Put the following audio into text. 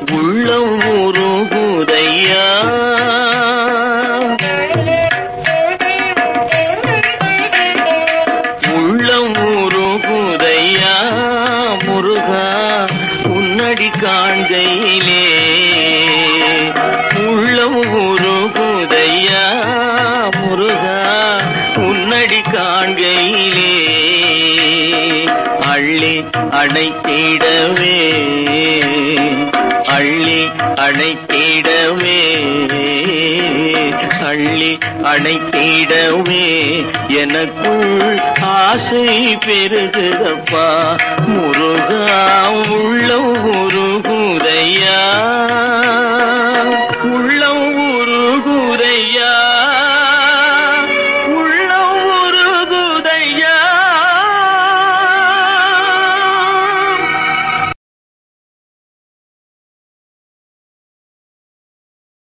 உள்ளம் உருகுதையா? உள்ளம் உருகுதையா முருகா? உன்னடி காண்கையிலே உள்ளம் உருகுதையா முருகா? உன்னடி காண்கையிலே அள்ளி அணைத்திடவே. அள்ளி அணைத்திடவே. அள்ளி அணைத்திடவே. எனக்குள் ஆசை பெருகுதப்பா.